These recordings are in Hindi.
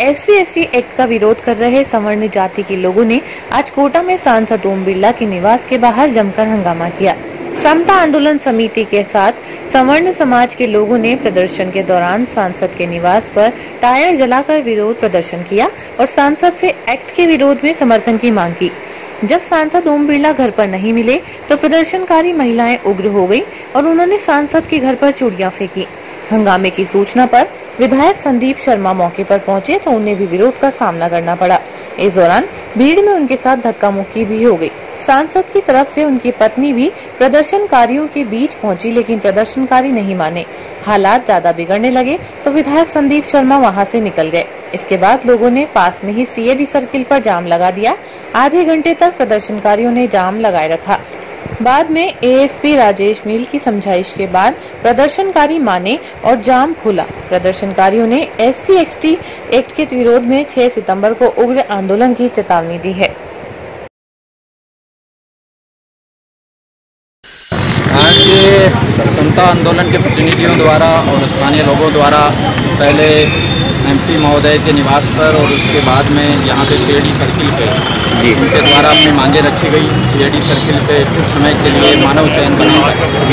एस सी एक्ट का विरोध कर रहे सवर्ण जाति के लोगों ने आज कोटा में सांसद ओम बिरला के निवास के बाहर जमकर हंगामा किया। समता आंदोलन समिति के साथ सवर्ण समाज के लोगों ने प्रदर्शन के दौरान सांसद के निवास पर टायर जलाकर विरोध प्रदर्शन किया और सांसद से एक्ट के विरोध में समर्थन की मांग की। जब सांसद ओम बिरला घर पर नहीं मिले तो प्रदर्शनकारी महिलाएँ उग्र हो गई और उन्होंने सांसद के घर पर चूड़ियाँ फेंकी। हंगामे की सूचना पर विधायक संदीप शर्मा मौके पर पहुँचे तो उन्हें भी विरोध का सामना करना पड़ा। इस दौरान भीड़ में उनके साथ धक्का मुक्की भी हो गई। सांसद की तरफ़ से उनकी पत्नी भी प्रदर्शनकारियों के बीच पहुँची, लेकिन प्रदर्शनकारी नहीं माने। हालात ज़्यादा बिगड़ने लगे तो विधायक संदीप शर्मा वहाँ से निकल गए। इसके बाद लोगों ने पास में ही सीएडी सर्किल पर जाम लगा दिया। आधे घंटे तक प्रदर्शनकारियों ने जाम लगाए रखा। बाद में एएसपी राजेश मील की समझाइश के बाद प्रदर्शनकारी माने और जाम खुला। प्रदर्शनकारियों ने एस सी एक्ट के विरोध में 6 सितंबर को उग्र आंदोलन की चेतावनी दी है। आज समता आंदोलन के प्रतिनिधियों द्वारा और स्थानीय लोगों द्वारा पहले एमपी महोदय के निवास पर और उसके बाद में यहाँ पे सी सर्किल पे जी उनके द्वारा अपनी मांगे रखी गई। सी सर्किल पे कुछ समय के लिए मानव चयन बना।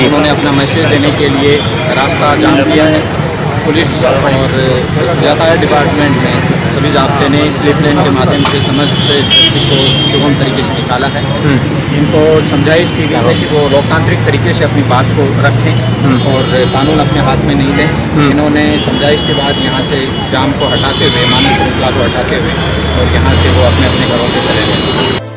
उन्होंने अपना मैसेज देने के लिए रास्ता जान दिया है। पुलिस और यातायात डिपार्टमेंट ने सभी जब्ते ने स्लिप लेन के माध्यम से समस्त को सुगम तरीके से निकाला है हम्म। इनको समझाइश की गई है कि वो लोकतांत्रिक तरीके से अपनी बात को रखें हम्म। और कानून अपने हाथ में नहीं लें हम्म। इन्होंने समझाइश के बाद यहाँ से जाम को हटाते हुए मानव श्रृंखला को हटाते हुए और यहाँ से वो अपने अपने घरों से चले गए